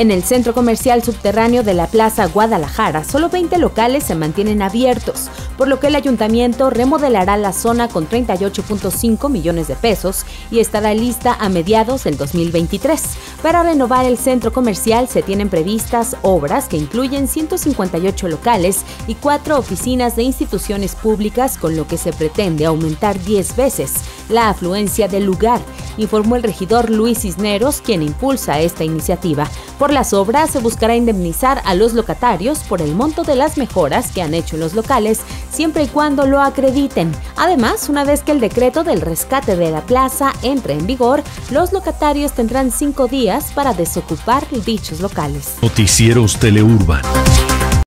En el centro comercial subterráneo de la Plaza Guadalajara, solo 20 locales se mantienen abiertos, por lo que el ayuntamiento remodelará la zona con 38.5 millones de pesos y estará lista a mediados del 2023. Para renovar el centro comercial se tienen previstas obras que incluyen 158 locales y cuatro oficinas de instituciones públicas, con lo que se pretende aumentar 10 veces la afluencia del lugar, informó el regidor Luis Cisneros, quien impulsa esta iniciativa. Por las obras se buscará indemnizar a los locatarios por el monto de las mejoras que han hecho los locales, siempre y cuando lo acrediten. Además, una vez que el decreto del rescate de la plaza entre en vigor, los locatarios tendrán cinco días para desocupar dichos locales. Noticieros Teleurban.